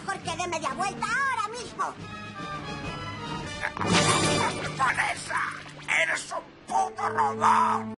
mejor que dé media vuelta ahora mismo. ¡Vanessa! ¡Eres un puto robot!